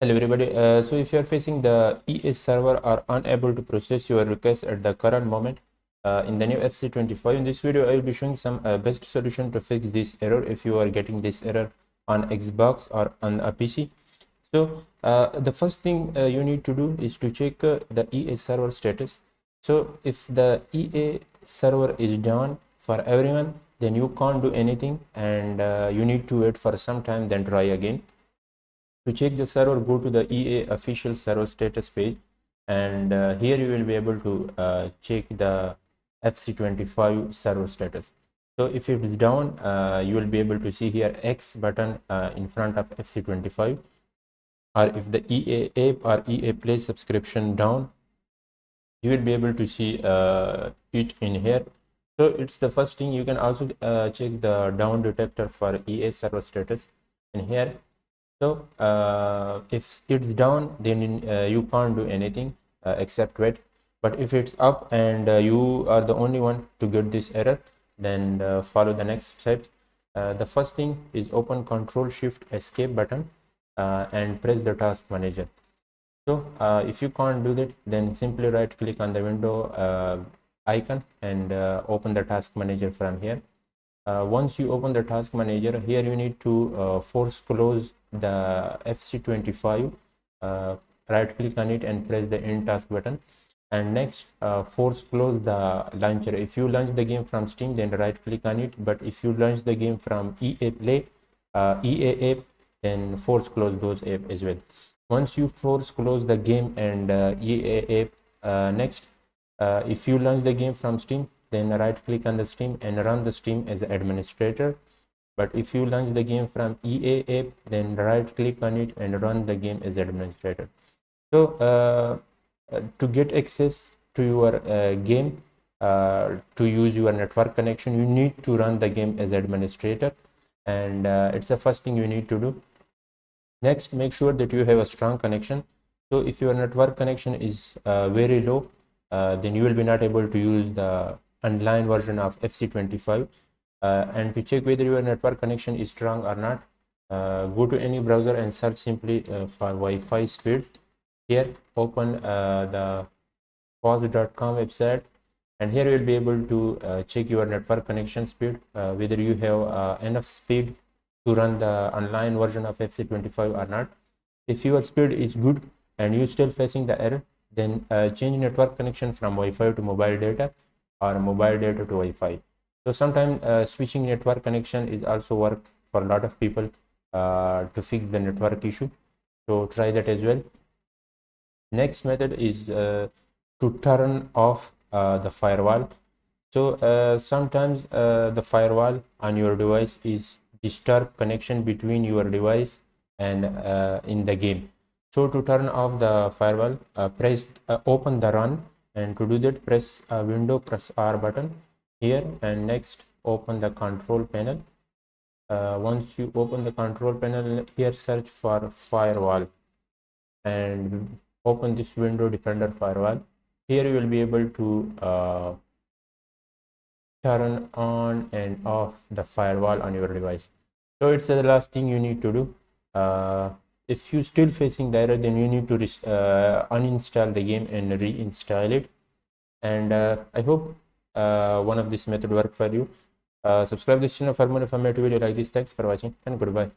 Hello everybody. Uh, so if you are facing the EA server are unable to process your request at the current moment uh, in the new FC25, in this video I will be showing some uh, best solution to fix this error if you are getting this error on Xbox or on a PC. So uh, the first thing uh, you need to do is to check uh, the EA server status. So if the EA server is down for everyone, then you can't do anything and you need to wait for some time then try again to check the server go to the ea official server status page and uh, here you will be able to uh, check the fc25 server status. So if it is down uh, you will be able to see here x button uh, in front of fc25 or if the ea app or ea play subscription down you will be able to see uh, it in here. So it's the first thing you can also uh, check the down detector for ea server status and here so uh, if it's down then uh, you can't do anything uh, except wait. But if it's up and uh, you are the only one to get this error then uh, follow the next step uh, the first thing is open control shift escape button and press the task manager. So if you can't do that then simply right click on the window icon and open the task manager from here once you open the task manager here you need to force close the fc25 uh, right click on it and press the end task button. And next uh, force close the launcher. If you launch the game from steam then right click on it. But if you launch the game from ea play uh, ea app then force close those app as well. Once you force close the game and uh, ea app uh, next uh, if you launch the game from steam then right click on the steam and run the steam as administrator. But if you launch the game from EA app then right click on it and run the game as administrator. So uh, uh, to get access to your uh, game uh, to use your network connection you need to run the game as administrator. And uh, it's the first thing you need to do. Next make sure that you have a strong connection. So if your network connection is uh, very low then you will be not able to use the online version of fc25 uh, and to check whether your network connection is strong or not uh, go to any browser and search simply uh, for Wi-Fi speed. Here open the pause.com website and here you will be able to uh, check your network connection speed uh, whether you have uh, enough speed to run the online version of fc25 or not. If your speed is good and you still facing the error then change network connection from wi-fi to mobile data or mobile data to wi-fi. So sometimes uh, switching network connection is also work for a lot of people uh, to fix the network issue. So try that as well. Next method is uh, to turn off uh, the firewall. So uh, sometimes uh, the firewall on your device is disturb connection between your device and in the game. So to turn off the firewall press open the run and to do that press a window press r button here and next open the control panel. Uh, once you open the control panel here search for firewall and open this window defender firewall. Here you will be able to uh, turn on and off the firewall on your device. So it's the last thing you need to do. Uh, if you still facing the error then you need to uh, uninstall the game and reinstall it. And uh, i hope uh, one of this method work for you. Uh, subscribe this channel for more informative video like this. Thanks for watching and goodbye